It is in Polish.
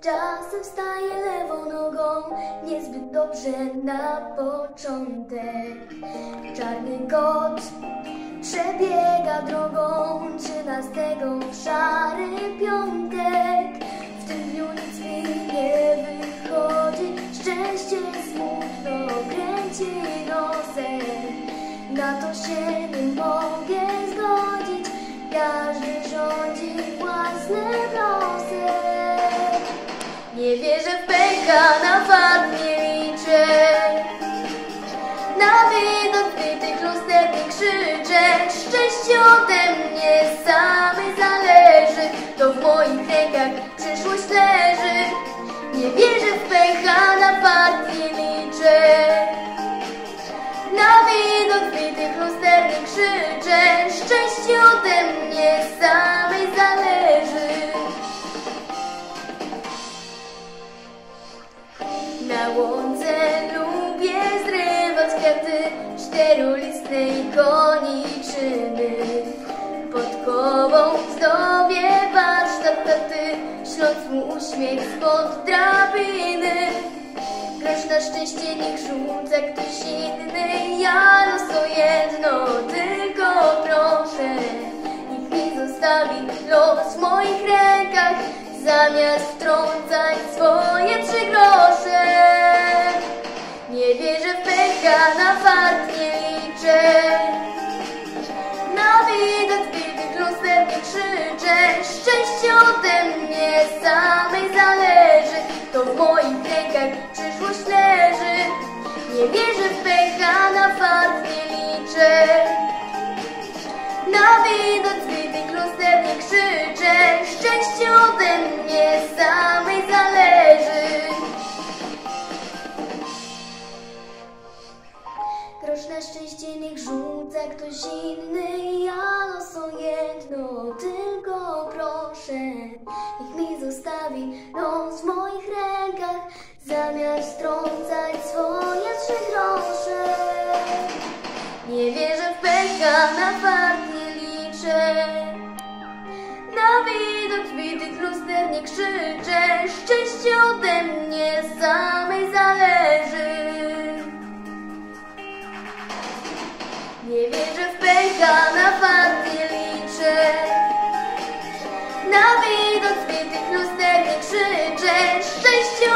Czasem wstaję lewą nogą, niezbyt dobrze na początek. Czarny kot przebiega drogą trzynastego w szary piątek. W tym dniu nic mi nie wychodzi, szczęście smutno kręci nosem. Na to się nie mogę łące lubię zrywać kwiaty Czterolistne i koniczyny Podkową zdobię warsztat taty Śląc mu uśmiech spod drabiny. Grosz na szczęście niech rzuca ktoś inny Ja los to jedno, tylko proszę. Niech mi zostawi los w moich rękach Zamiast wtrącać swoje trzy grosze Nie wierzę w pecha, na fart nie liczę. Na widok zbitych luster nie krzyczę Szczęście ode mnie samej zależy. To w moich rękach przyszłość leży. Nie wierzę w pecha, na fart nie liczę. Na widok zbitych luster nie krzyczę Szczęście ode mnie Grosz na szczęście niech rzuca ktoś inny. Ja loso jedno tylko proszę Niech mi zostawi los w moich rękach Zamiast trącać swoje trzy grosze. Nie wierzę w pecha, na fart nie liczę. Na widok zbitych luster nie krzyczę. Szczęście Nie wierzę w pecha, na nie liczę. Na widok zbitych luster nie krzyczę. Szczęście